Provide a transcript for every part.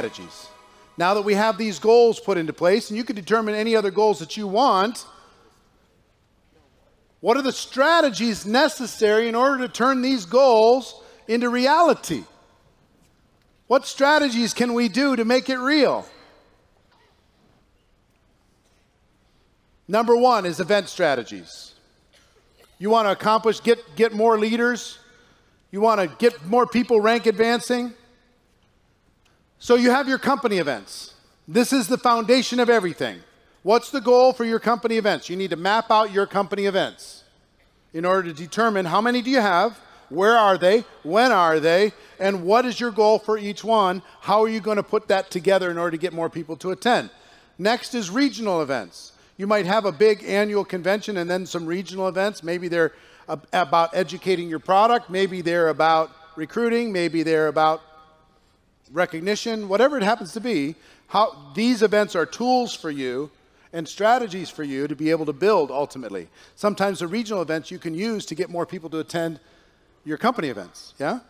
strategies. Now that we have these goals put into place, and you can determine any other goals that you want, what are the strategies necessary in order to turn these goals into reality? What strategies can we do to make it real? Number one is event strategies. You want to accomplish, get, get more leaders. You want to get more people rank advancing. So you have your company events. This is the foundation of everything. What's the goal for your company events? You need to map out your company events in order to determine how many do you have, where are they, when are they, and what is your goal for each one? How are you going to put that together in order to get more people to attend? Next is regional events. You might have a big annual convention and then some regional events. Maybe they're about educating your product, maybe they're about recruiting, maybe they're about recognition, whatever it happens to be, how these events are tools for you and strategies for you to be able to build ultimately. Sometimes the regional events you can use to get more people to attend your company events, yeah?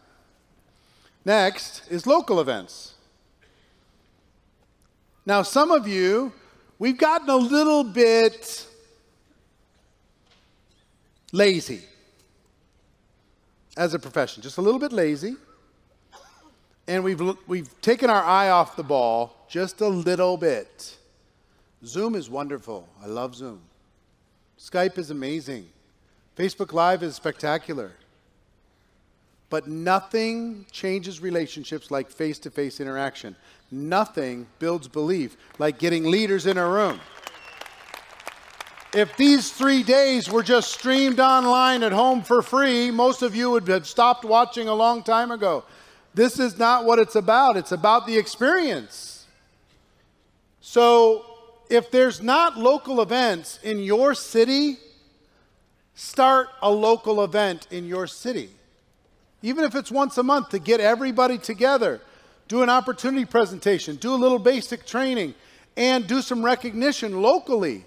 Next is local events. Now, some of you, we've gotten a little bit lazy as a profession, just a little bit lazy and we've, we've taken our eye off the ball just a little bit. Zoom is wonderful. I love Zoom. Skype is amazing. Facebook Live is spectacular. But nothing changes relationships like face to face interaction. Nothing builds belief like getting leaders in a room. If these three days were just streamed online at home for free, most of you would have stopped watching a long time ago. This is not what it's about. It's about the experience. So, if there's not local events in your city, start a local event in your city. Even if it's once a month to get everybody together, do an opportunity presentation, do a little basic training, and do some recognition locally.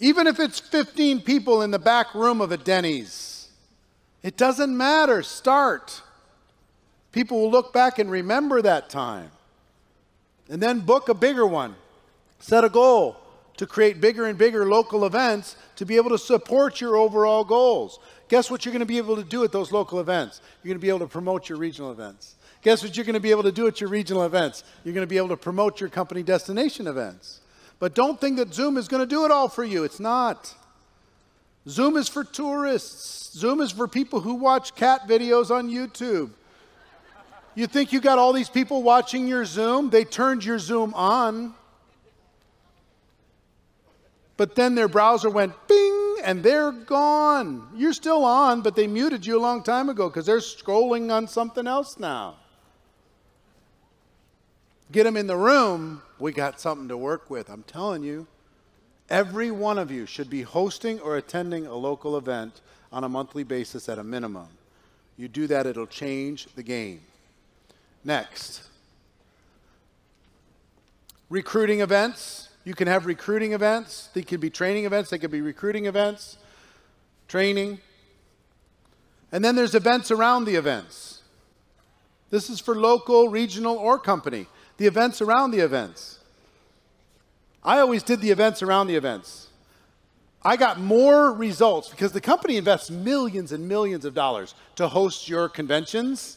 Even if it's 15 people in the back room of a Denny's, it doesn't matter. Start. People will look back and remember that time. And then book a bigger one. Set a goal to create bigger and bigger local events to be able to support your overall goals. Guess what you're going to be able to do at those local events? You're going to be able to promote your regional events. Guess what you're going to be able to do at your regional events? You're going to be able to promote your company destination events. But don't think that Zoom is going to do it all for you. It's not. Zoom is for tourists. Zoom is for people who watch cat videos on YouTube. You think you got all these people watching your Zoom? They turned your Zoom on. But then their browser went bing and they're gone. You're still on, but they muted you a long time ago because they're scrolling on something else now. Get them in the room, we got something to work with. I'm telling you. Every one of you should be hosting or attending a local event on a monthly basis at a minimum. You do that, it'll change the game. Next. Recruiting events. You can have recruiting events. They could be training events. They could be recruiting events, training. And then there's events around the events. This is for local, regional, or company. The events around the events. I always did the events around the events. I got more results because the company invests millions and millions of dollars to host your conventions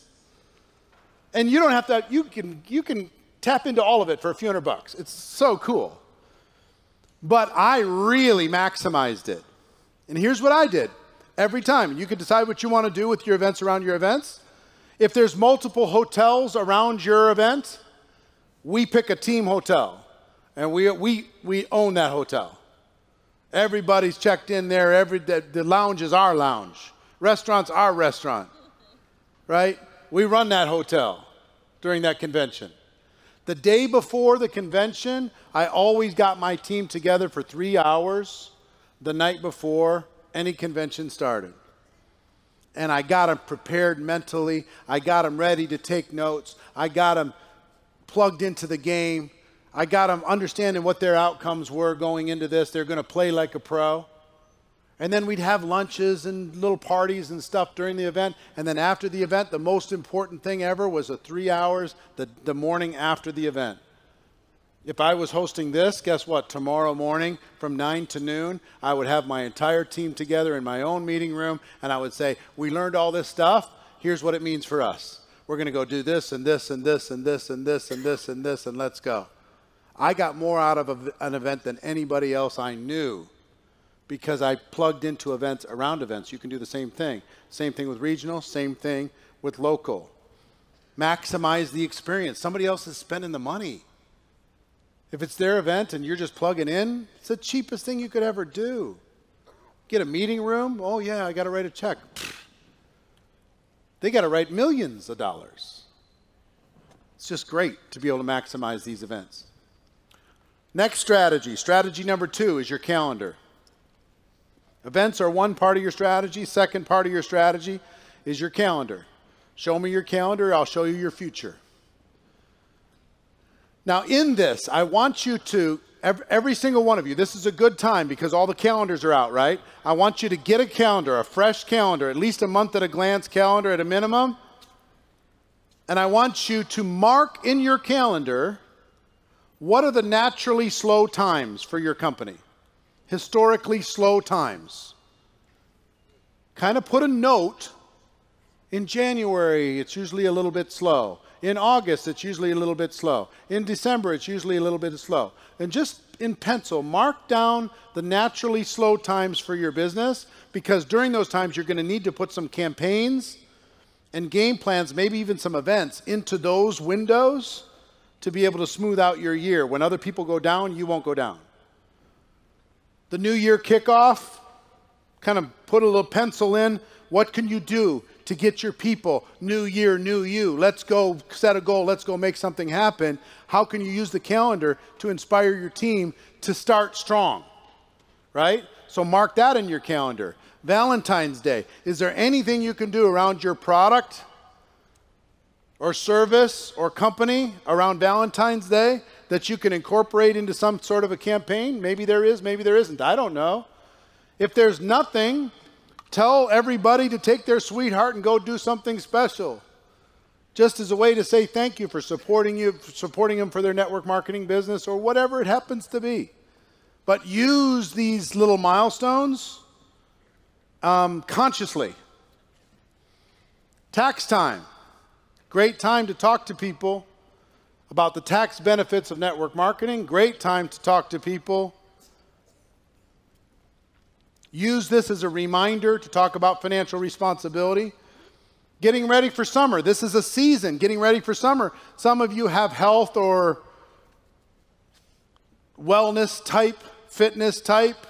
and you don't have to, you can, you can tap into all of it for a few hundred bucks. It's so cool. But I really maximized it. And here's what I did every time. You can decide what you want to do with your events around your events. If there's multiple hotels around your event, we pick a team hotel and we, we, we own that hotel. Everybody's checked in there. Every, the, the lounge is our lounge. Restaurant's our restaurant, right? We run that hotel during that convention. The day before the convention, I always got my team together for three hours the night before any convention started. And I got them prepared mentally. I got them ready to take notes. I got them plugged into the game. I got them understanding what their outcomes were going into this. They're going to play like a pro. And then we'd have lunches and little parties and stuff during the event. And then after the event, the most important thing ever was the three hours the, the morning after the event. If I was hosting this, guess what? Tomorrow morning from 9 to noon, I would have my entire team together in my own meeting room and I would say, We learned all this stuff. Here's what it means for us. We're going to go do this and this and this and this and this and this and this and let's go. I got more out of an event than anybody else I knew because I plugged into events around events. You can do the same thing. Same thing with regional, same thing with local. Maximize the experience. Somebody else is spending the money. If it's their event and you're just plugging in, it's the cheapest thing you could ever do. Get a meeting room? Oh, yeah, I got to write a check. They got to write millions of dollars. It's just great to be able to maximize these events. Next strategy, strategy number two is your calendar. Events are one part of your strategy. Second part of your strategy is your calendar. Show me your calendar, I'll show you your future. Now, in this, I want you to, every, every, single one of you, this is a good time because all the calendars are out, right? I want you to get a calendar, a fresh calendar, at least a month at a glance calendar at a minimum. And I want you to mark in your calendar what are the naturally slow times for your company? Historically slow times. Kind of put a note in January, it's usually a little bit slow. In August, it's usually a little bit slow. In December, it's usually a little bit slow. And just in pencil, mark down the naturally slow times for your business because during those times, you're going to need to put some campaigns and game plans, maybe even some events into those windows to be able to smooth out your year. When other people go down, you won't go down. The new year kickoff, kind of put a little pencil in. What can you do to get your people, new year, new you. Let's go set a goal. Let's go make something happen. How can you use the calendar to inspire your team to start strong? Right? So mark that in your calendar. Valentine's Day. Is there anything you can do around your product or service or company around Valentine's Day that you can incorporate into some sort of a campaign? Maybe there is, maybe there isn't. I don't know. If there's nothing, Tell everybody to take their sweetheart and go do something special. Just as a way to say thank you for supporting you, supporting them for their network marketing business or whatever it happens to be. But use these little milestones um, consciously. Tax time. Great time to talk to people about the tax benefits of network marketing. Great time to talk to people Use this as a reminder to talk about financial responsibility. Getting ready for summer. This is a season, getting ready for summer. Some of you have health or wellness type, fitness type.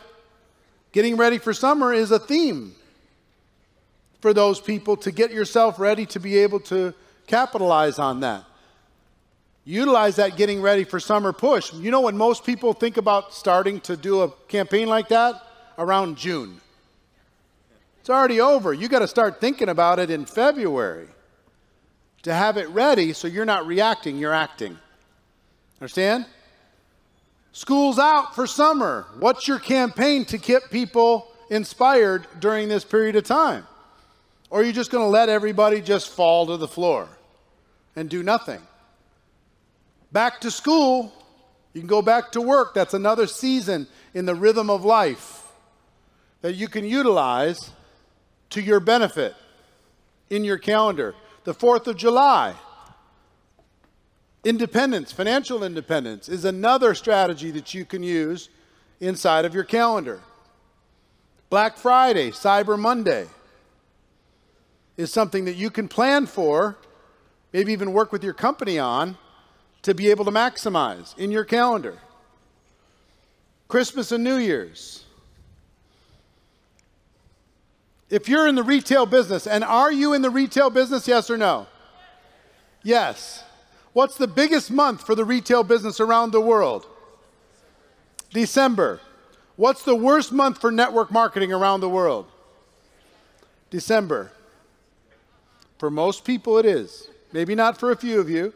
Getting ready for summer is a theme for those people to get yourself ready to be able to capitalize on that. Utilize that getting ready for summer push. You know when most people think about starting to do a campaign like that? around June. It's already over. You got to start thinking about it in February to have it ready so you're not reacting, you're acting. Understand? School's out for summer. What's your campaign to keep people inspired during this period of time? Or are you just going to let everybody just fall to the floor and do nothing? Back to school, you can go back to work. That's another season in the rhythm of life that you can utilize to your benefit in your calendar. The 4th of July, independence, financial independence, is another strategy that you can use inside of your calendar. Black Friday, Cyber Monday is something that you can plan for, maybe even work with your company on to be able to maximize in your calendar. Christmas and New Year's If you're in the retail business, and are you in the retail business, yes or no? Yes. What's the biggest month for the retail business around the world? December. What's the worst month for network marketing around the world? December. For most people, it is. Maybe not for a few of you,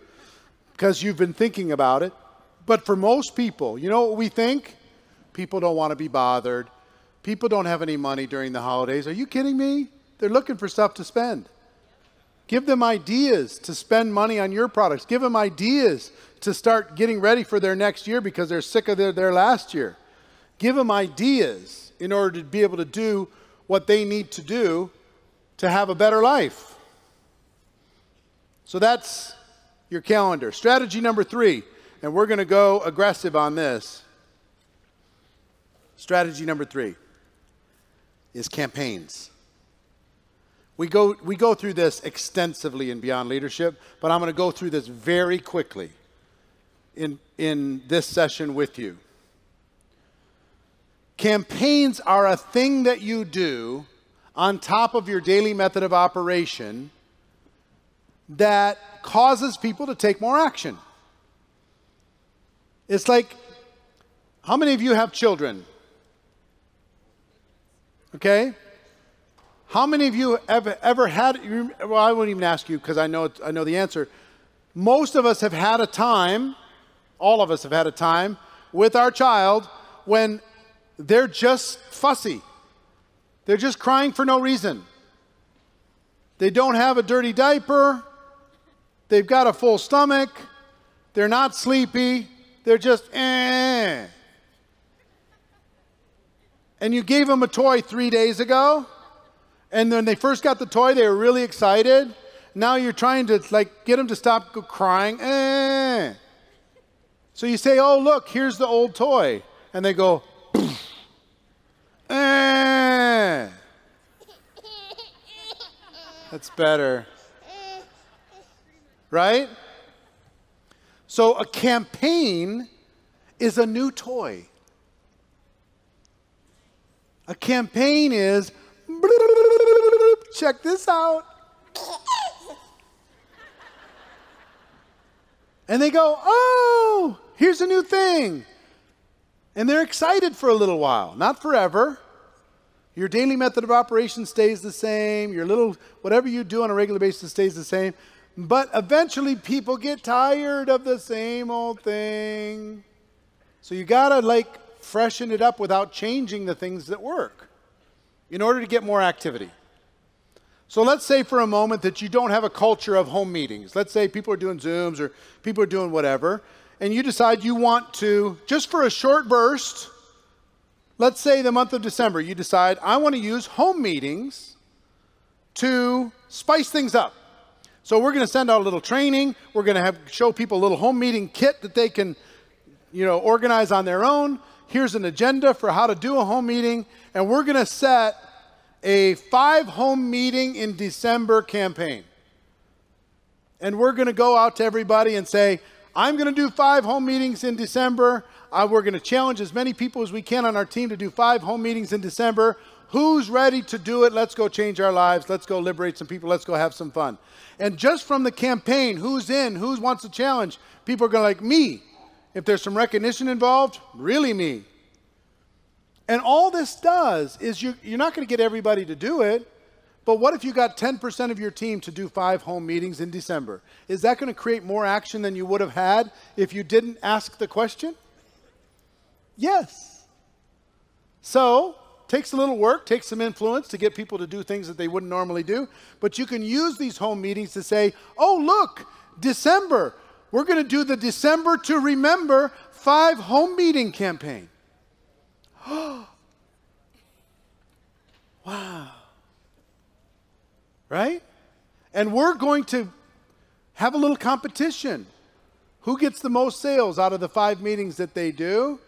because you've been thinking about it. But for most people, you know what we think? People don't want to be bothered. People don't have any money during the holidays. Are you kidding me? They're looking for stuff to spend. Give them ideas to spend money on your products. Give them ideas to start getting ready for their next year because they're sick of their, their last year. Give them ideas in order to be able to do what they need to do to have a better life. So that's your calendar. Strategy number three, and we're going to go aggressive on this. Strategy number three is campaigns. We go, we go through this extensively in Beyond Leadership, but I'm going to go through this very quickly in, in this session with you. Campaigns are a thing that you do on top of your daily method of operation that causes people to take more action. It's like, how many of you have children? Okay? How many of you have ever had, well, I won't even ask you because I know, I know the answer. Most of us have had a time, all of us have had a time with our child when they're just fussy. They're just crying for no reason. They don't have a dirty diaper. They've got a full stomach. They're not sleepy. They're just eh. And you gave them a toy three days ago, and when they first got the toy, they were really excited. Now you're trying to like get them to stop crying. Eh. So you say, "Oh, look, here's the old toy," and they go, eh. That's better. Right? So a campaign is a new toy. A campaign is check this out. And they go, oh, here's a new thing. And they're excited for a little while, not forever. Your daily method of operation stays the same. Your little, whatever you do on a regular basis stays the same. But eventually people get tired of the same old thing. So you got to like freshen it up without changing the things that work in order to get more activity. So let's say for a moment that you don't have a culture of home meetings. Let's say people are doing Zooms or people are doing whatever, and you decide you want to, just for a short burst, let's say the month of December, you decide, I want to use home meetings to spice things up. So we're going to send out a little training. We're going to have show people a little home meeting kit that they can, you know, organize on their own. Here's an agenda for how to do a home meeting, and we're going to set a five home meeting in December campaign. And we're going to go out to everybody and say, I'm going to do five home meetings in December. Uh, we're going to challenge as many people as we can on our team to do five home meetings in December. Who's ready to do it? Let's go change our lives. Let's go liberate some people. Let's go have some fun. And just from the campaign, who's in? Who wants a challenge? People are going to like me. If there's some recognition involved, really me. And all this does is you, you're not going to get everybody to do it. But what if you got 10% of your team to do five home meetings in December? Is that going to create more action than you would have had if you didn't ask the question? Yes. So, takes a little work, takes some influence to get people to do things that they wouldn't normally do, but you can use these home meetings to say, "Oh, look, December. We're going to do the December to remember 5 home meeting campaign." wow. Right? And we're going to have a little competition. Who gets the most sales out of the 5 meetings that they do?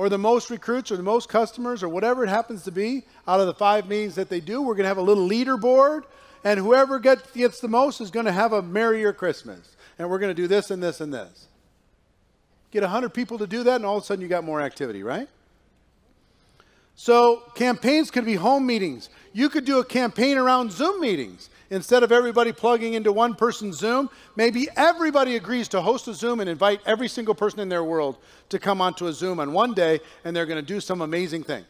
Or the most recruits or the most customers or whatever it happens to be out of the five meetings that they do. We're going to have a little leaderboard, and whoever gets, gets the most is going to have a merrier Christmas. And we're going to do this and this and this. Get 100 people to do that, and all of a sudden you got more activity, right? So campaigns could be home meetings. You could do a campaign around Zoom meetings. Instead of everybody plugging into one person's Zoom, maybe everybody agrees to host a Zoom and invite every single person in their world to come onto a Zoom on one day and they're going to do some amazing thing.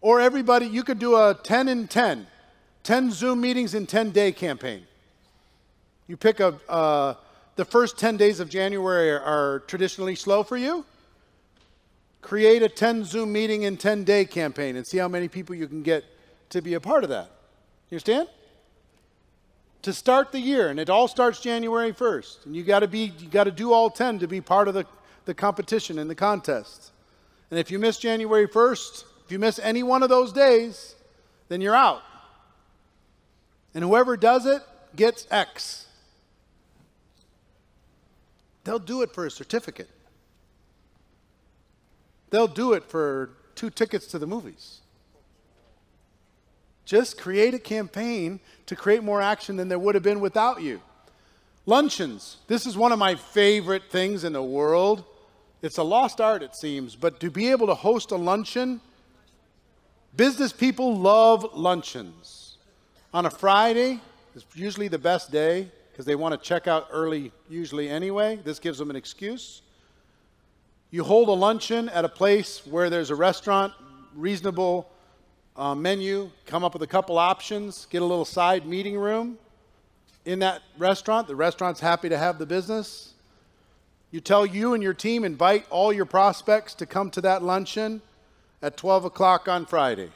Or everybody, you could do a 10 in 10, 10 Zoom meetings in 10 day campaign. You pick a, uh, the first 10 days of January are, are traditionally slow for you. create a 10 Zoom meeting in 10 day campaign and see how many people you can get to be a part of that. You understand? To start the year, and it all starts January 1st. And you gotta be you gotta do all 10 to be part of the, the competition and the contest. And if you miss January 1st, if you miss any one of those days, then you're out. And whoever does it gets X. They'll do it for a certificate. They'll do it for two tickets to the movies. Just create a campaign to create more action than there would have been without you. Luncheons. This is one of my favorite things in the world. It's a lost art, it seems, but to be able to host a luncheon, business people love luncheons. On a Friday, it's usually the best day because they want to check out early, usually anyway. This gives them an excuse. You hold a luncheon at a place where there's a restaurant, reasonable uh, menu, come up with a couple options, get a little side meeting room in that restaurant. The restaurant's happy to have the business. You tell you and your team, invite all your prospects to come to that luncheon at 12 o'clock on Friday.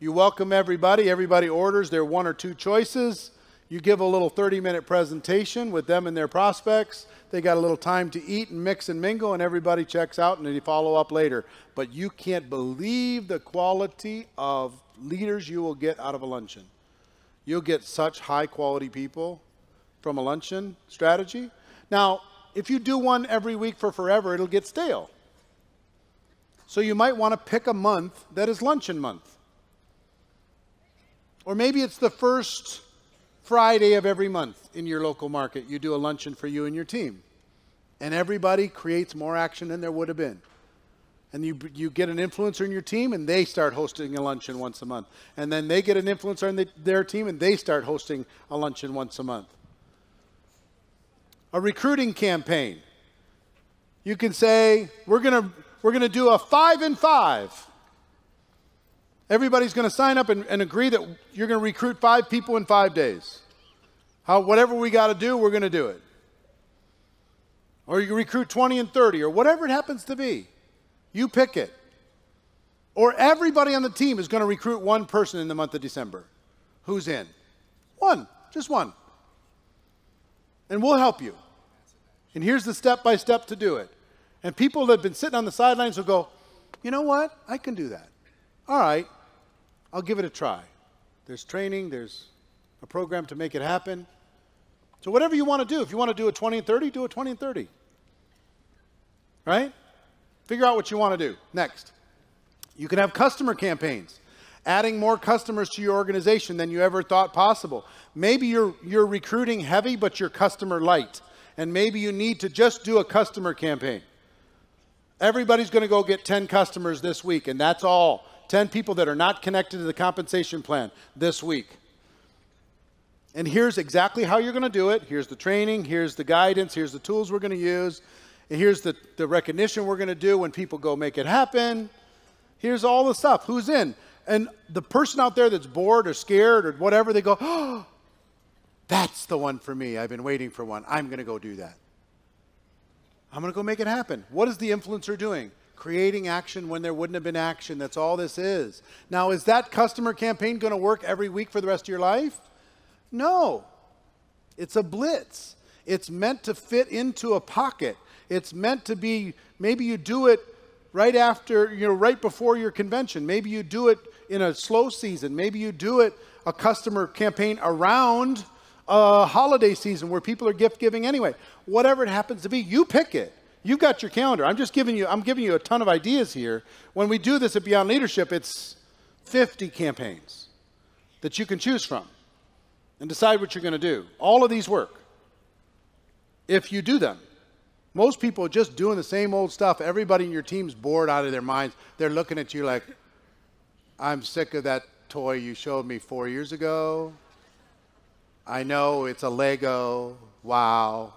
You welcome everybody. Everybody orders their one or two choices. You give a little 30 minute presentation with them and their prospects. They got a little time to eat and mix and mingle, and everybody checks out and then you follow up later. But you can't believe the quality of leaders you will get out of a luncheon. You'll get such high quality people from a luncheon strategy. Now, if you do one every week for forever, it'll get stale. So you might want to pick a month that is luncheon month. Or maybe it's the first Friday of every month in your local market, you do a luncheon for you and your team. And everybody creates more action than there would have been. And you, you get an influencer in your team, and they start hosting a luncheon once a month. And then they get an influencer in the, their team, and they start hosting a luncheon once a month. A recruiting campaign. You can say, we're going to we're going to do a five and five. Everybody's going to sign up and, and agree that you're going to recruit five people in five days. How, whatever we got to do, we're going to do it. Or you recruit 20 and 30, or whatever it happens to be. You pick it. Or everybody on the team is going to recruit one person in the month of December. Who's in? One, just one. And we'll help you. And here's the step by step to do it. And people that have been sitting on the sidelines will go, you know what? I can do that. All right, I'll give it a try. There's training, there's a program to make it happen. So, whatever you want to do, if you want to do a 20 and 30, do a 20 and 30. Right? Figure out what you want to do. Next, you can have customer campaigns, adding more customers to your organization than you ever thought possible. Maybe you're, you're recruiting heavy, but you're customer light. And maybe you need to just do a customer campaign. Everybody's going to go get 10 customers this week, and that's all. 10 people that are not connected to the compensation plan this week. And here's exactly how you're going to do it. Here's the training, here's the guidance, here's the tools we're going to use, and here's the, the recognition we're going to do when people go make it happen. Here's all the stuff. Who's in? And the person out there that's bored or scared or whatever, they go, oh, that's the one for me. I've been waiting for one. I'm going to go do that. I'm going to go make it happen. What is the influencer doing? Creating action when there wouldn't have been action. That's all this is. Now, is that customer campaign going to work every week for the rest of your life? No. It's a blitz. It's meant to fit into a pocket. It's meant to be, maybe you do it right after, you know, right before your convention. Maybe you do it in a slow season. Maybe you do it a customer campaign around a holiday season where people are gift giving anyway. Whatever it happens to be, you pick it. You've got your calendar. I'm just giving you, I'm giving you a ton of ideas here. When we do this at Beyond Leadership, it's 50 campaigns that you can choose from and decide what you're going to do. All of these work if you do them. Most people are just doing the same old stuff. Everybody in your team's bored out of their minds. They're looking at you like, I'm sick of that toy you showed me four years ago. I know it's a Lego. Wow.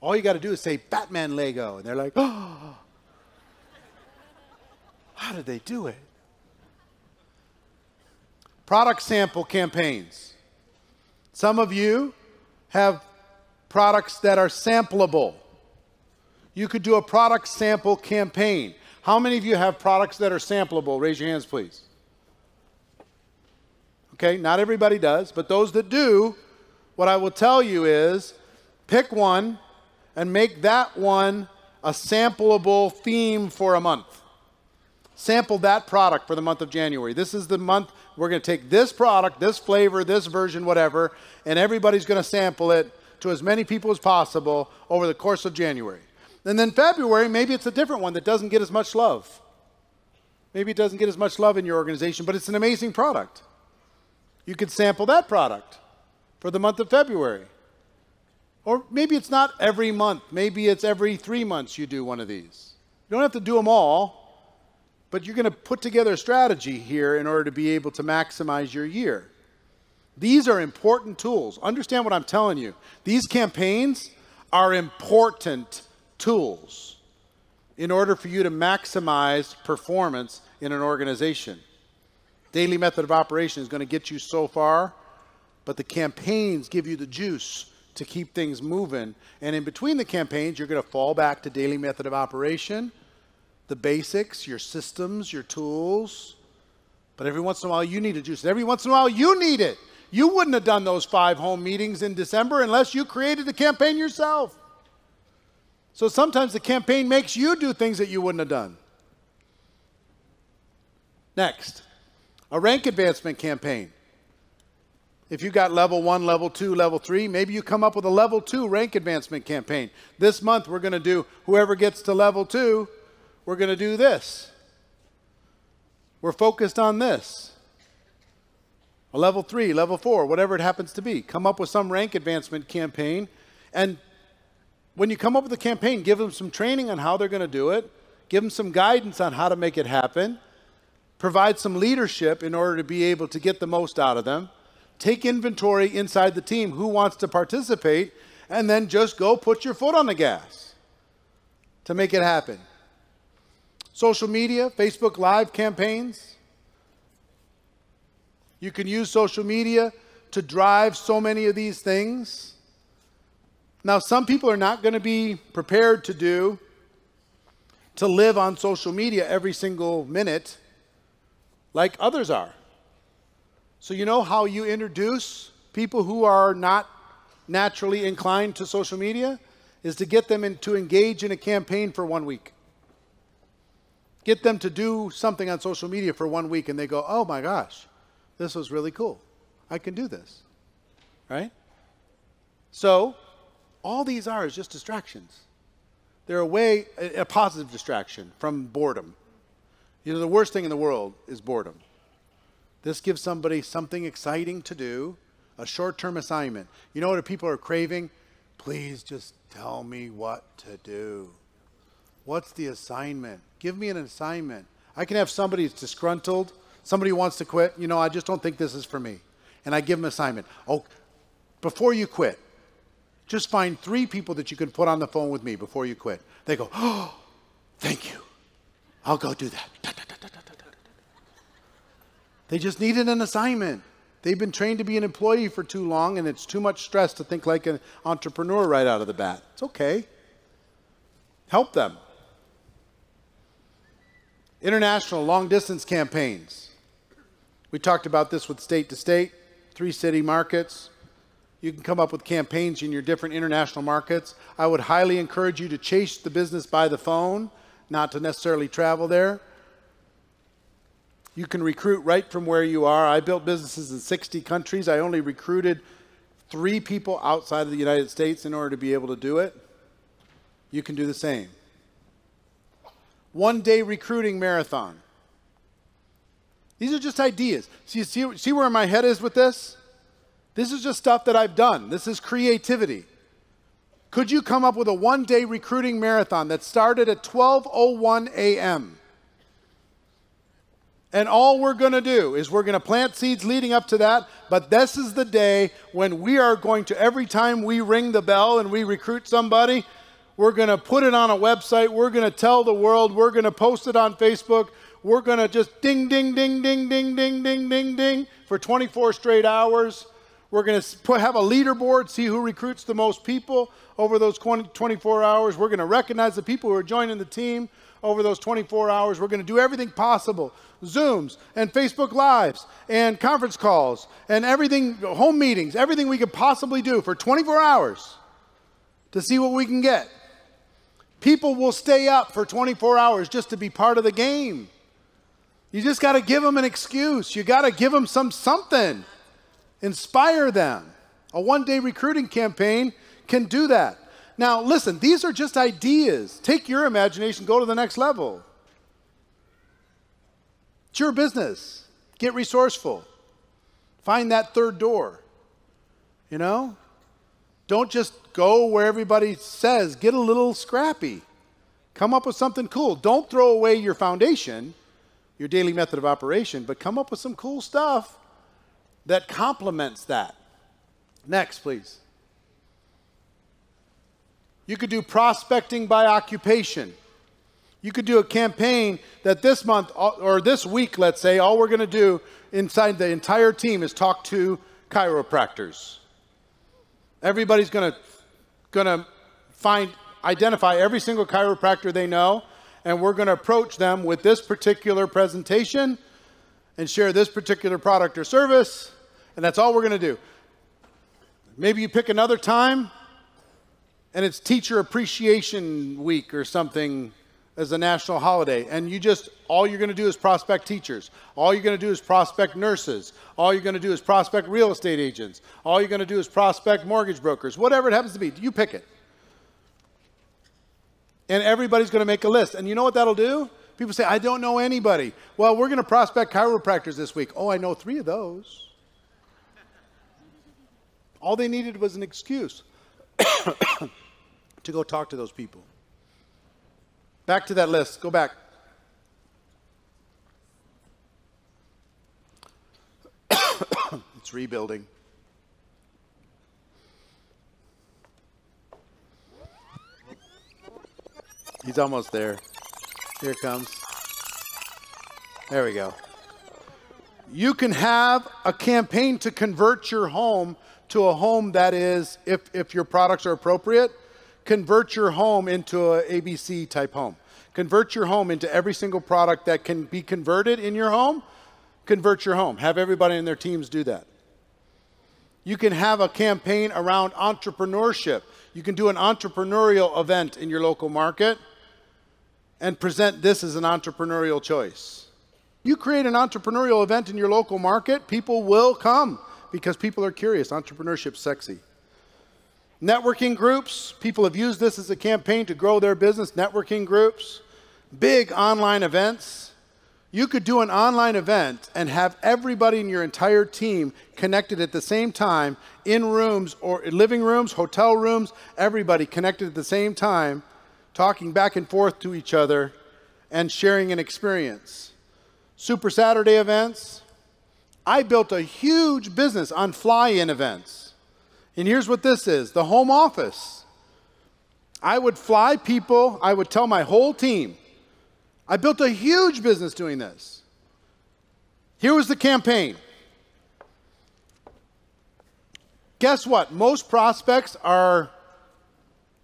All you got to do is say Batman Lego, and they're like, oh, how did they do it? Product sample campaigns. Some of you have products that are sampleable. You could do a product sample campaign. How many of you have products that are sampleable? Raise your hands, please. Okay, not everybody does, but those that do, what I will tell you is pick one and make that one a sampleable theme for a month. Sample that product for the month of January. This is the month we're going to take this product, this flavor, this version, whatever, and everybody's going to sample it to as many people as possible over the course of January. And then February, maybe it's a different one that doesn't get as much love. Maybe it doesn't get as much love in your organization, but it's an amazing product. You could sample that product for the month of February. Or maybe it's not every month. Maybe it's every three months you do one of these. You don't have to do them all, but you're going to put together a strategy here in order to be able to maximize your year. These are important tools. Understand what I'm telling you. These campaigns are important tools in order for you to maximize performance in an organization. Daily method of operation is going to get you so far, but the campaigns give you the juice to keep things moving. And in between the campaigns, you're going to fall back to daily method of operation, the basics, your systems, your tools. But every once in a while, you need a juice. Every once in a while, you need it. You wouldn't have done those five home meetings in December unless you created the campaign yourself. So sometimes the campaign makes you do things that you wouldn't have done. Next, a rank advancement campaign. If you got level one, level two, level three, maybe you come up with a level two rank advancement campaign. This month, we're going to do whoever gets to level two, we're going to do this. We're focused on this. A level three, level four, whatever it happens to be. Come up with some rank advancement campaign and when you come up with a campaign, give them some training on how they're going to do it, give them some guidance on how to make it happen, provide some leadership in order to be able to get the most out of them, take inventory inside the team who wants to participate, and then just go put your foot on the gas to make it happen. Social media, Facebook Live campaigns. You can use social media to drive so many of these things. Now, some people are not going to be prepared to do, to live on social media every single minute like others are. So, you know how you introduce people who are not naturally inclined to social media? Is to get them in, to engage in a campaign for one week. Get them to do something on social media for one week and they go, oh my gosh, this was really cool. I can do this. Right? So, all these are is just distractions. They're a way, a, a positive distraction from boredom. You know, the worst thing in the world is boredom. This gives somebody something exciting to do, a short term assignment. You know what people are craving? Please just tell me what to do. What's the assignment? Give me an assignment. I can have somebody that's disgruntled, somebody who wants to quit. You know, I just don't think this is for me. And I give them an assignment. Oh, before you quit, just find three people that you can put on the phone with me before you quit. They go, oh, thank you. I'll go do that. They just needed an assignment. They've been trained to be an employee for too long, and it's too much stress to think like an entrepreneur right out of the bat. It's okay. Help them. International long distance campaigns. We talked about this with state to state, three city markets. You can come up with campaigns in your different international markets. I would highly encourage you to chase the business by the phone, not to necessarily travel there. You can recruit right from where you are. I built businesses in 60 countries. I only recruited three people outside of the United States in order to be able to do it. You can do the same. One day recruiting marathon. These are just ideas. See, see, see where my head is with this? This is just stuff that I've done. This is creativity. Could you come up with a one day recruiting marathon that started at 12:01 a.m.? And all we're going to do is we're going to plant seeds leading up to that, but this is the day when we are going to every time we ring the bell and we recruit somebody, we're going to put it on a website, we're going to tell the world, we're going to post it on Facebook, we're going to just ding ding ding ding ding ding ding ding ding for 24 straight hours We're going to have a leaderboard, see who recruits the most people over those 20, 24 hours. We're going to recognize the people who are joining the team over those 24 hours. We're going to do everything possible Zooms and Facebook Lives and conference calls and everything, home meetings, everything we could possibly do for 24 hours to see what we can get. People will stay up for 24 hours just to be part of the game. You just got to give them an excuse. You got to give them some something. Inspire them. A one-day recruiting campaign can do that. Now, listen, these are just ideas. Take your imagination, go to the next level. It's your business. Get resourceful. Find that third door. You know? Don't just go where everybody says. Get a little scrappy. Come up with something cool. Don't throw away your foundation, your daily method of operation, but come up with some cool stuff that complements that. Next, please. You could do prospecting by occupation. You could do a campaign that this month uh, or this week, let's say, all we're going to do inside the entire team is talk to chiropractors. Everybody's going to going to find identify every single chiropractor they know and we're going to approach them with this particular presentation and share this particular product or service and that's all we're going to do. Maybe you pick another time and it's Teacher Appreciation Week or something as a national holiday, and you just, all you're going to do is prospect teachers. All you're going to do is prospect nurses. All you're going to do is prospect real estate agents. All you're going to do is prospect mortgage brokers, whatever it happens to be. You pick it. And everybody's going to make a list. And you know what that'll do? People say, I don't know anybody. Well, we're going to prospect chiropractors this week. Oh, I know three of those. All they needed was an excuse. to go talk to those people. Back to that list. Go back. it's rebuilding. He's almost there. Here comes. There we go. You can have a campaign to convert your home to a home that is, if, if your products are appropriate, convert your home into a ABC type home. Convert your home into every single product that can be converted in your home. Convert your home. Have everybody in their teams do that. You can have a campaign around entrepreneurship. You can do an entrepreneurial event in your local market and present this as an entrepreneurial choice. You create an entrepreneurial event in your local market, people will come because people are curious. Entrepreneurship's sexy. Networking groups, people have used this as a campaign to grow their business. Networking groups, big online events. You could do an online event and have everybody in your entire team connected at the same time in rooms or living rooms, hotel rooms, everybody connected at the same time, talking back and forth to each other and sharing an experience. Super Saturday events. I built a huge business on fly in events. And here's what this is the home office. I would fly people, I would tell my whole team. I built a huge business doing this. Here was the campaign. Guess what? Most prospects are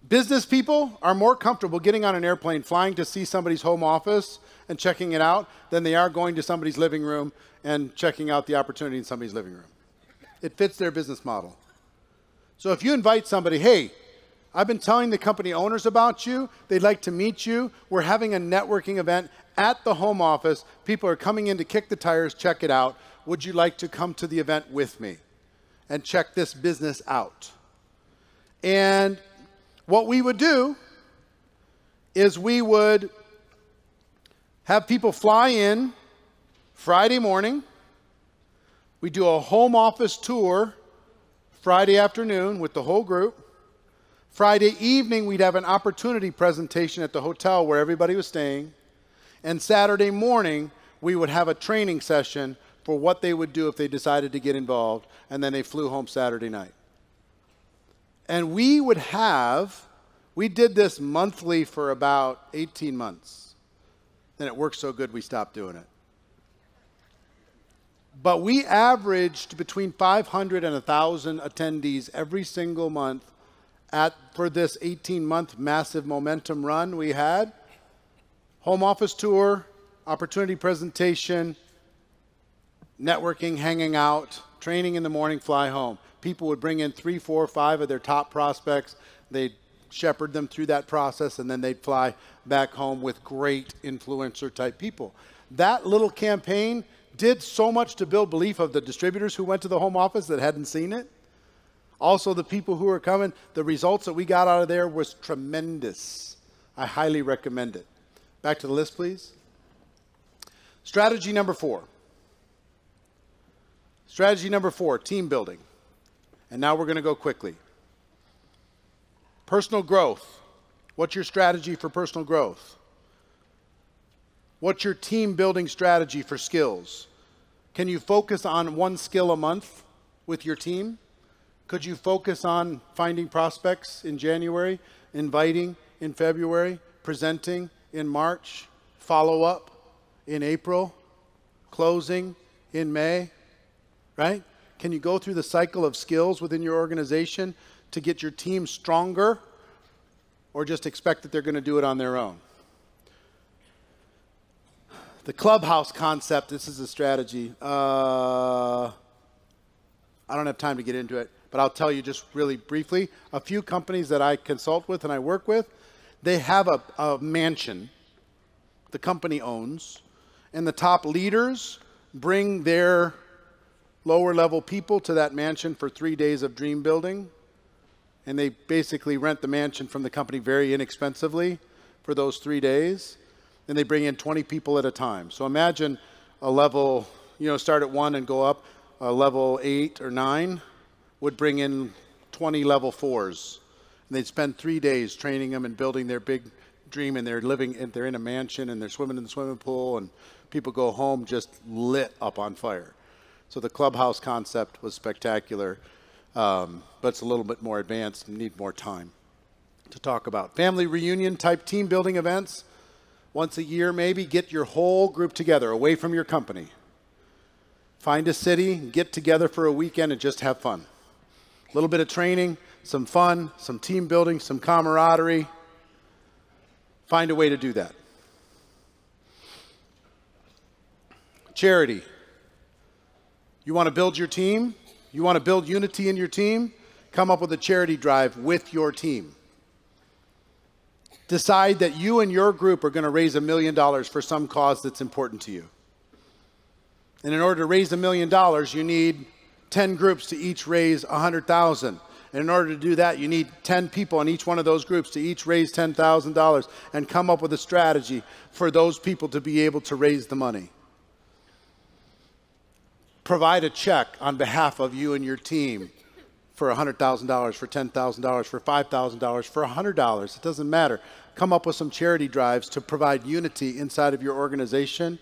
business people are more comfortable getting on an airplane, flying to see somebody's home office and checking it out than they are going to somebody's living room and checking out the opportunity in somebody's living room. It fits their business model. So if you invite somebody, hey, I've been telling the company owners about you. They'd like to meet you. We're having a networking event at the home office. People are coming in to kick the tires, check it out. Would you like to come to the event with me and check this business out? And what we would do is we would have people fly in Friday morning. We do a home office tour Friday afternoon with the whole group. Friday evening, we'd have an opportunity presentation at the hotel where everybody was staying. And Saturday morning, we would have a training session for what they would do if they decided to get involved. And then they flew home Saturday night. And we would have, we did this monthly for about 18 months. Then it worked so good we stopped doing it. But we averaged between 500 and 1,000 attendees every single month at for this 18 month massive momentum run we had. Home office tour, opportunity presentation, networking, hanging out, training in the morning, fly home. People would bring in three, four, five of their top prospects. They'd shepherd them through that process, and then they'd fly back home with great influencer type people. That little campaign did so much to build belief of the distributors who went to the home office that hadn't seen it. Also, the people who were coming, the results that we got out of there was tremendous. I highly recommend it. Back to the list, please. Strategy number four. Strategy number four team building. And now we're going to go quickly. Personal growth. What's your strategy for personal growth? What's your team building strategy for skills? Can you focus on one skill a month with your team? Could you focus on finding prospects in January, inviting in February, presenting in March, follow up in April, closing in May? Right? Can you go through the cycle of skills within your organization to get your team stronger or just expect that they're going to do it on their own? The clubhouse concept, this is a strategy. Uh, I don't have time to get into it, but I'll tell you just really briefly. A few companies that I consult with and I work with, they have a, a mansion the company owns, and the top leaders bring their lower level people to that mansion for three days of dream building. And they basically rent the mansion from the company very inexpensively for those three days and they bring in 20 people at a time. So imagine a level, you know, start at one and go up. A level eight or nine would bring in 20 level fours. And they'd spend three days training them and building their big dream. And they're living, and they're in a mansion and they're swimming in the swimming pool. And people go home just lit up on fire. So the clubhouse concept was spectacular, um, but it's a little bit more advanced and need more time to talk about. Family reunion type team building events once a year, maybe get your whole group together away from your company. Find a city, get together for a weekend, and just have fun. A little bit of training, some fun, some team building, some camaraderie. Find a way to do that. Charity. You want to build your team? You want to build unity in your team? Come up with a charity drive with your team decide that you and your group are going to raise a million dollars for some cause that's important to you. And in order to raise a million dollars, you need 10 groups to each raise 100,000. And in order to do that, you need 10 people in each one of those groups to each raise $10,000 and come up with a strategy for those people to be able to raise the money. Provide a check on behalf of you and your team for $100,000, for $10,000, for $5,000, for $100. It doesn't matter. Come up with some charity drives to provide unity inside of your organization.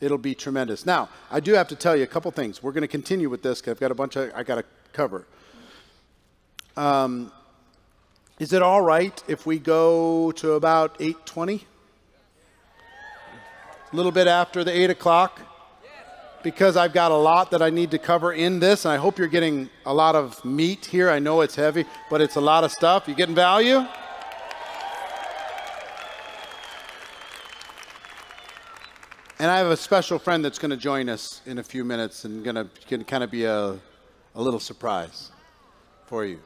It'll be tremendous. Now, I do have to tell you a couple things. We're going to continue with this because I've got a bunch of I got to cover. Um, is it all right if we go to about 8:20? A little bit after the 8 o'clock? Because I've got a lot that I need to cover in this, and I hope you're getting a lot of meat here. I know it's heavy, but it's a lot of stuff. You getting value? And I have a special friend that's going to join us in a few minutes and going to kind of be a, a little surprise for you.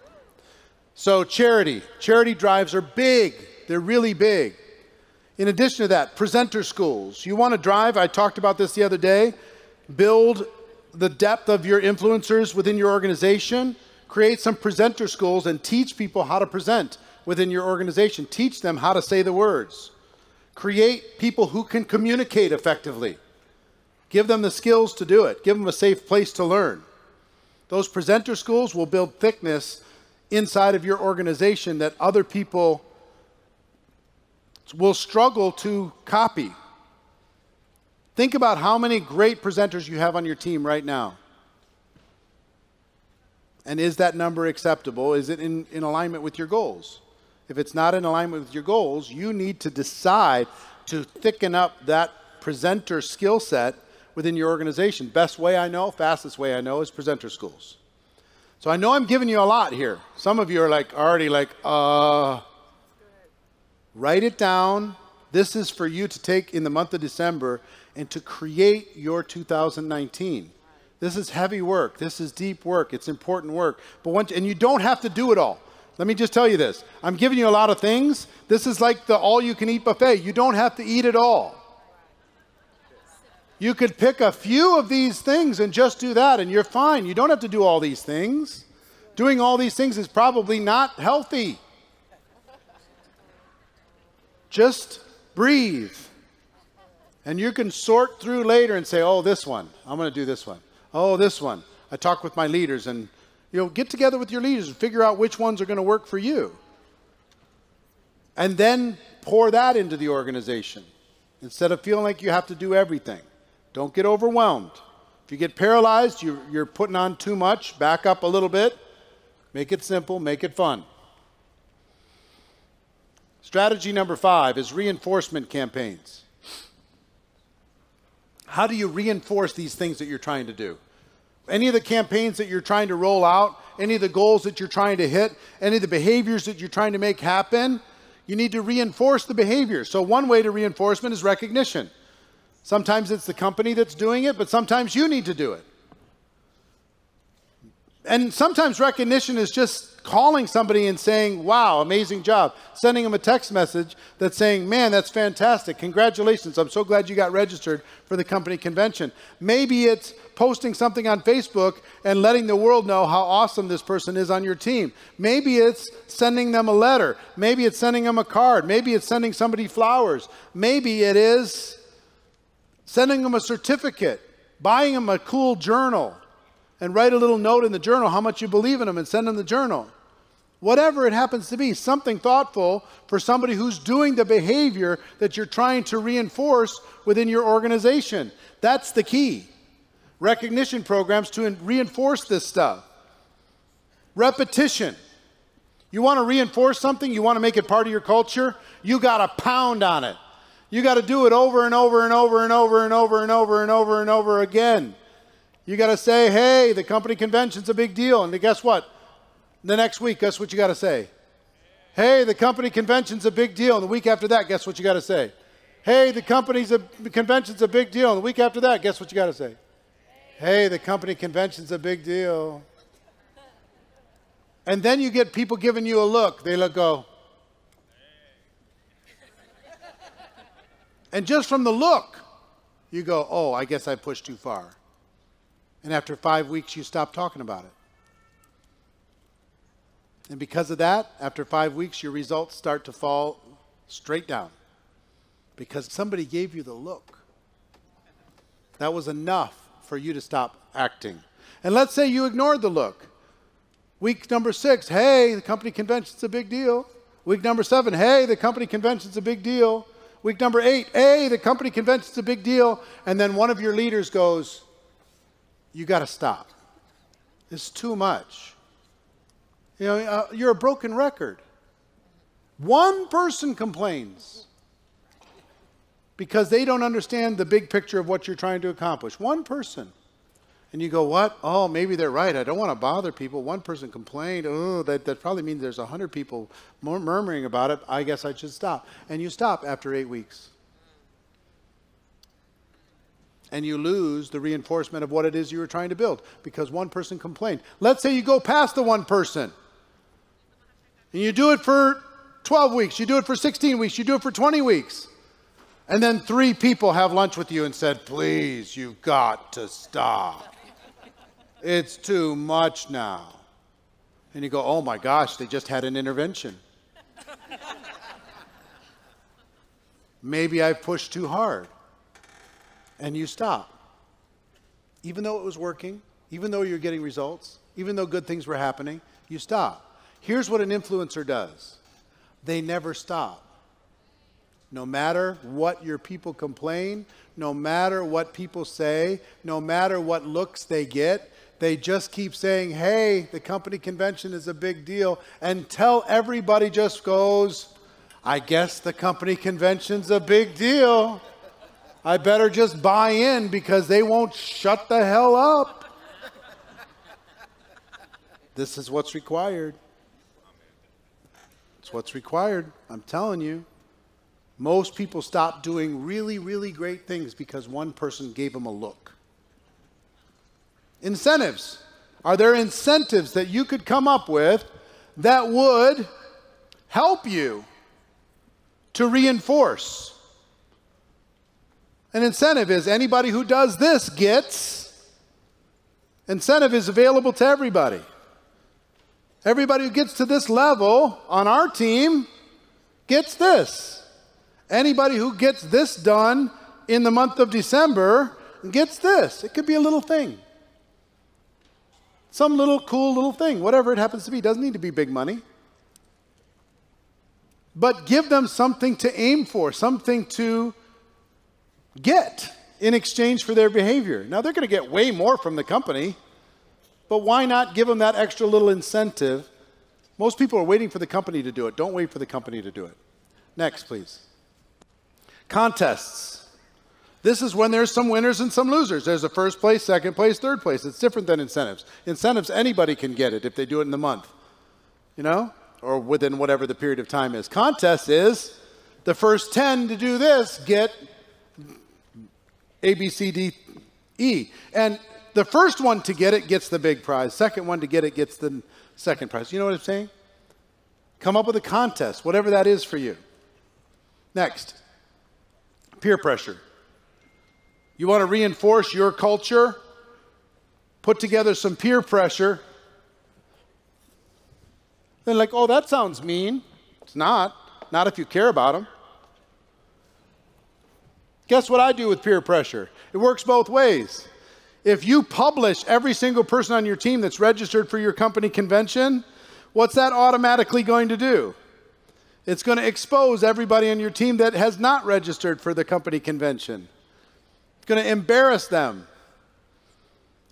So, charity. Charity drives are big, they're really big. In addition to that, presenter schools. You want to drive? I talked about this the other day build the depth of your influencers within your organization, create some presenter schools and teach people how to present within your organization. Teach them how to say the words. Create people who can communicate effectively. Give them the skills to do it. Give them a safe place to learn. Those presenter schools will build thickness inside of your organization that other people will struggle to copy. Think about how many great presenters you have on your team right now. And is that number acceptable? Is it in, in alignment with your goals? If it's not in alignment with your goals, you need to decide to thicken up that presenter skill set within your organization. Best way I know, fastest way I know is presenter schools. So I know I'm giving you a lot here. Some of you are like already like, uh, write it down. This is for you to take in the month of December and to create your 2019. This is heavy work. This is deep work. It's important work. But once, and you don't have to do it all. Let me just tell you this. I'm giving you a lot of things. This is like the all you can eat buffet. You don't have to eat it all. You could pick a few of these things and just do that, and you're fine. You don't have to do all these things. Doing all these things is probably not healthy. Just breathe. And you can sort through later and say, oh, this one, I'm going to do this one. Oh, this one. I talk with my leaders and you know, get together with your leaders and figure out which ones are going to work for you. And then pour that into the organization instead of feeling like you have to do everything. Don't get overwhelmed. If you get paralyzed, you, you're putting on too much, back up a little bit. Make it simple, make it fun. Strategy number five is reinforcement campaigns. How do you reinforce these things that you're trying to do? Any of the campaigns that you're trying to roll out, any of the goals that you're trying to hit, any of the behaviors that you're trying to make happen, you need to reinforce the behavior. So, one way to reinforcement is recognition. Sometimes it's the company that's doing it, but sometimes you need to do it. And sometimes recognition is just calling somebody and saying, wow, amazing job. Sending them a text message that's saying, man, that's fantastic. Congratulations. I'm so glad you got registered for the company convention. Maybe it's posting something on Facebook and letting the world know how awesome this person is on your team. Maybe it's sending them a letter. Maybe it's sending them a card. Maybe it's sending somebody flowers. Maybe it is sending them a certificate, buying them a cool journal and write a little note in the journal how much you believe in them and send them the journal. Whatever it happens to be, something thoughtful for somebody who's doing the behavior that you're trying to reinforce within your organization. That's the key. Recognition programs to reinforce this stuff. Repetition. You want to reinforce something, you want to make it part of your culture, you got to pound on it. You got to do it over and over and over and over and over and over and over and over again. You got to say, hey, the company convention's a big deal. And guess what? The next week, guess what you got to say? Hey, the company convention's a big deal. And the week after that, guess what you got to say? Hey, the company's a convention's a big deal. And the week after that, guess what you got to say? Hey, the company convention's a big deal. And then you get people giving you a look. They look go. And just from the look, you go, oh, I guess I pushed too far. And after five weeks, you stop talking about it. And because of that, after five weeks, your results start to fall straight down because somebody gave you the look. That was enough for you to stop acting. And let's say you ignored the look. Week number six, hey, the company convention's a big deal. Week number seven, hey, the company convention's a big deal. Week number eight, hey, the company convention's a big deal. And then one of your leaders goes, you got to stop. It's too much. You know, uh, you're a broken record. One person complains because they don't understand the big picture of what you're trying to accomplish. One person. And you go, what? Oh, maybe they're right. I don't want to bother people. One person complained. Oh, that, that probably means there's a hundred people murmuring about it. I guess I should stop. And you stop after eight weeks and you lose the reinforcement of what it is you were trying to build because one person complained. Let's say you go past the one person and you do it for 12 weeks, you do it for 16 weeks, you do it for 20 weeks. And then three people have lunch with you and said, Please, you've got to stop. It's too much now. And you go, Oh my gosh, they just had an intervention. Maybe I've pushed too hard and you stop. Even though it was working, even though you're getting results, even though good things were happening, you stop. Here's what an influencer does they never stop. No matter what your people complain, no matter what people say, no matter what looks they get, they just keep saying, hey, the company convention is a big deal until everybody just goes, I guess the company convention's a big deal. I better just buy in because they won't shut the hell up. This is what's required. It's what's required. I'm telling you. Most people stop doing really, really great things because one person gave them a look. Incentives. Are there incentives that you could come up with that would help you to reinforce? An incentive is anybody who does this gets. Incentive is available to everybody. Everybody who gets to this level on our team gets this. Anybody who gets this done in the month of December gets this. It could be a little thing. Some little cool little thing, whatever it happens to be. It doesn't need to be big money. But give them something to aim for, something to get in exchange for their behavior. Now, they're going to get way more from the company, but why not give them that extra little incentive? Most people are waiting for the company to do it. Don't wait for the company to do it. Next, please. Contests. This is when there's some winners and some losers. There's a first place, second place, third place. It's different than incentives. Incentives, anybody can get it if they do it in the month, you know, or within whatever the period of time is. Contest is the first 10 to do this get a, B, C, D, E. And the first one to get it gets the big prize. Second one to get it gets the second prize. You know what I'm saying? Come up with a contest, whatever that is for you. Next, peer pressure. You want to reinforce your culture? Put together some peer pressure. Then, like, oh, that sounds mean. It's not. Not if you care about them. Guess what I do with peer pressure? It works both ways. If you publish every single person on your team that's registered for your company convention, what's that automatically going to do? It's going to expose everybody on your team that has not registered for the company convention. It's going to embarrass them.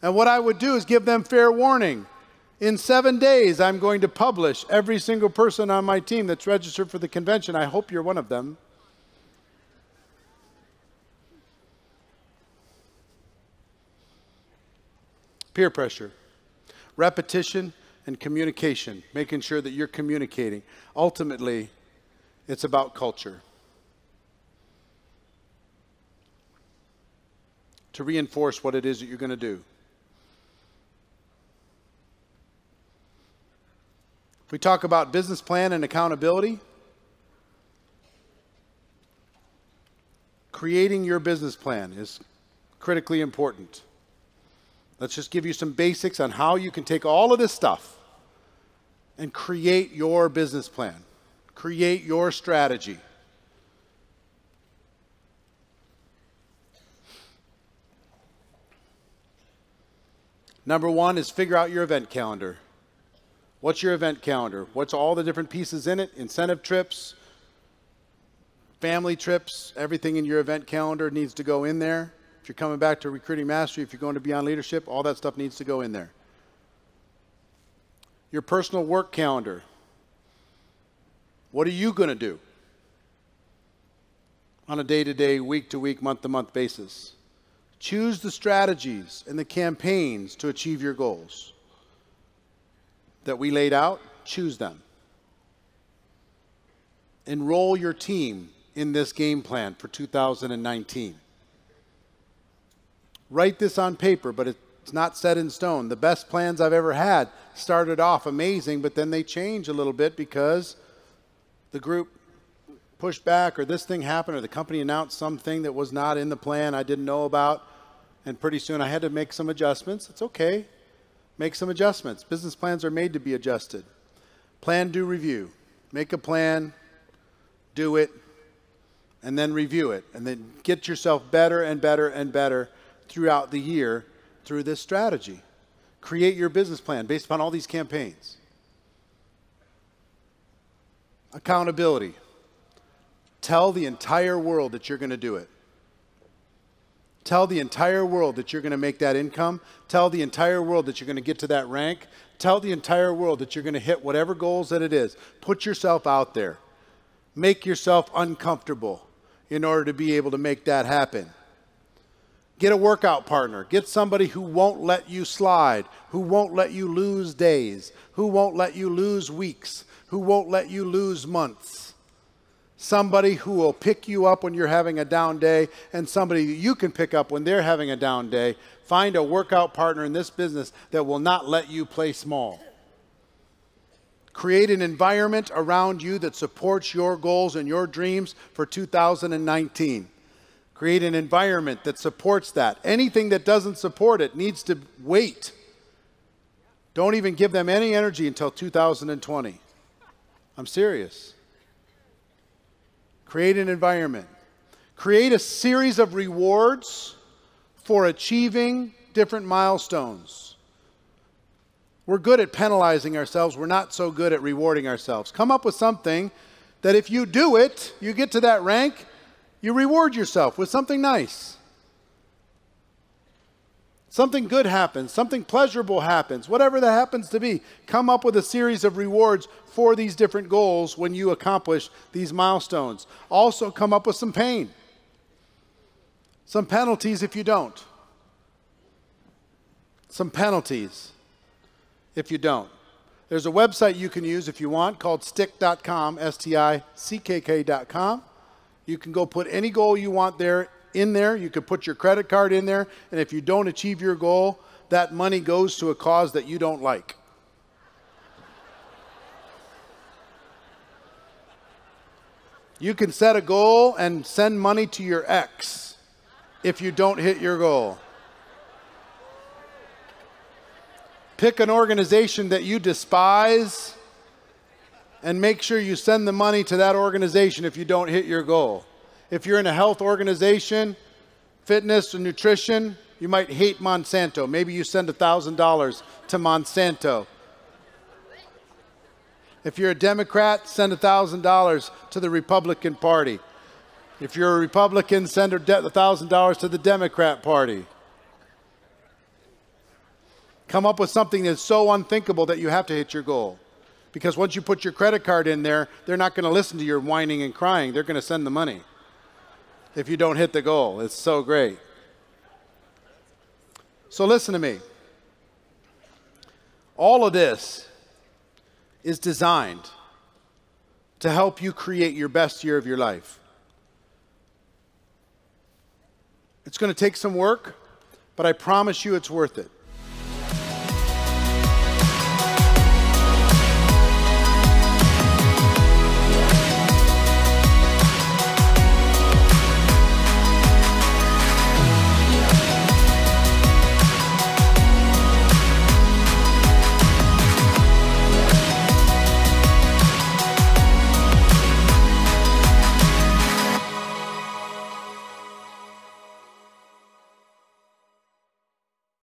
And what I would do is give them fair warning. In seven days, I'm going to publish every single person on my team that's registered for the convention. I hope you're one of them. Peer pressure, repetition, and communication, making sure that you're communicating. Ultimately, it's about culture. To reinforce what it is that you're going to do. We talk about business plan and accountability. Creating your business plan is critically important. Let's just give you some basics on how you can take all of this stuff and create your business plan, create your strategy. Number one is figure out your event calendar. What's your event calendar? What's all the different pieces in it? Incentive trips, family trips, everything in your event calendar needs to go in there. If you're coming back to recruiting mastery, if you're going to beyond leadership, all that stuff needs to go in there. Your personal work calendar. What are you going to do on a day to day, week to week, month to month basis? Choose the strategies and the campaigns to achieve your goals that we laid out. Choose them. Enroll your team in this game plan for 2019 write this on paper, but it's not set in stone. The best plans I've ever had started off amazing, but then they change a little bit because the group pushed back or this thing happened or the company announced something that was not in the plan I didn't know about. And pretty soon I had to make some adjustments. It's okay. Make some adjustments. Business plans are made to be adjusted. Plan, do, review. Make a plan, do it, and then review it. And then get yourself better and better and better throughout the year through this strategy. Create your business plan based upon all these campaigns. Accountability. Tell the entire world that you're going to do it. Tell the entire world that you're going to make that income. Tell the entire world that you're going to get to that rank. Tell the entire world that you're going to hit whatever goals that it is. Put yourself out there. Make yourself uncomfortable in order to be able to make that happen. Get a workout partner. Get somebody who won't let you slide, who won't let you lose days, who won't let you lose weeks, who won't let you lose months. Somebody who will pick you up when you're having a down day, and somebody you can pick up when they're having a down day. Find a workout partner in this business that will not let you play small. Create an environment around you that supports your goals and your dreams for 2019. Create an environment that supports that. Anything that doesn't support it needs to wait. Don't even give them any energy until 2020. I'm serious. Create an environment. Create a series of rewards for achieving different milestones. We're good at penalizing ourselves, we're not so good at rewarding ourselves. Come up with something that if you do it, you get to that rank, you reward yourself with something nice. Something good happens, something pleasurable happens, whatever that happens to be. Come up with a series of rewards for these different goals when you accomplish these milestones. Also, come up with some pain, some penalties if you don't. Some penalties if you don't. There's a website you can use if you want called stickK.com, S T I C K K.com. You can go put any goal you want there in there. You can put your credit card in there. And if you don't achieve your goal, that money goes to a cause that you don't like. You can set a goal and send money to your ex if you don't hit your goal. Pick an organization that you despise and make sure you send the money to that organization if you don't hit your goal. If you're in a health organization, fitness or nutrition, you might hate Monsanto. Maybe you send $1,000 to Monsanto. If you're a Democrat, send $1,000 to the Republican Party. If you're a Republican, send $1,000 to the Democrat Party. Come up with something that's so unthinkable that you have to hit your goal. Because once you put your credit card in there, they're not going to listen to your whining and crying. They're going to send the money if you don't hit the goal. It's so great. So listen to me. All of this is designed to help you create your best year of your life. It's going to take some work, but I promise you it's worth it.